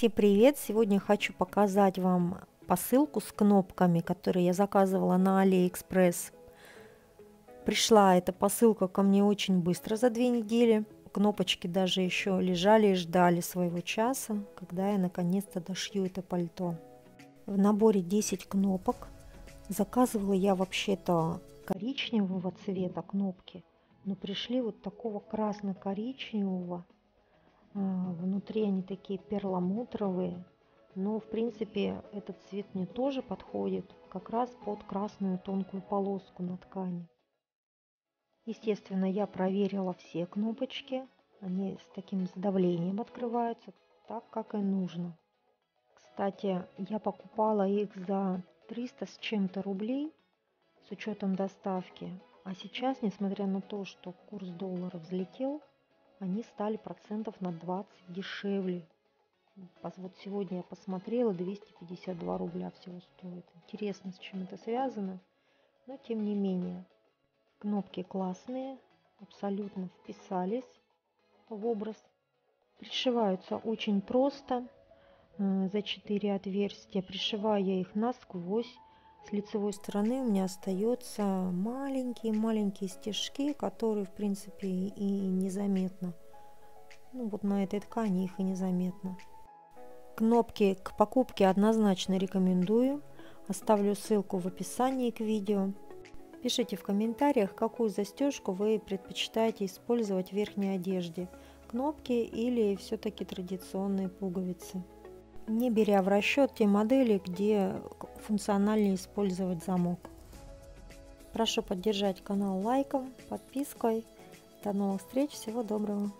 Всем привет! Сегодня хочу показать вам посылку с кнопками, которые я заказывала на Алиэкспресс. Пришла эта посылка ко мне очень быстро, за две недели. Кнопочки даже еще лежали и ждали своего часа, когда я наконец-то дошью это пальто. В наборе 10 кнопок. Заказывала я вообще-то коричневого цвета кнопки, но пришли вот такого красно-коричневого внутри они такие перламутровые, но в принципе этот цвет мне тоже подходит как раз под красную тонкую полоску на ткани. Естественно, я проверила все кнопочки. Они с таким сдавлением открываются, так как и нужно. Кстати, я покупала их за 300 с чем-то рублей с учетом доставки. А сейчас, несмотря на то, что курс доллара взлетел, они стали процентов на 20 дешевле. Вот сегодня я посмотрела, 252 рубля всего стоит. Интересно, с чем это связано, но тем не менее. Кнопки классные, абсолютно вписались в образ. Пришиваются очень просто, э, за 4 отверстия. Пришиваю я их насквозь с лицевой стороны у меня остается маленькие-маленькие стежки, которые, в принципе, и незаметно. Ну, вот на этой ткани их и незаметно. Кнопки к покупке однозначно рекомендую. Оставлю ссылку в описании к видео. Пишите в комментариях, какую застежку вы предпочитаете использовать в верхней одежде. Кнопки или все-таки традиционные пуговицы не беря в расчет те модели, где функциональнее использовать замок. Прошу поддержать канал лайком, подпиской. До новых встреч, всего доброго!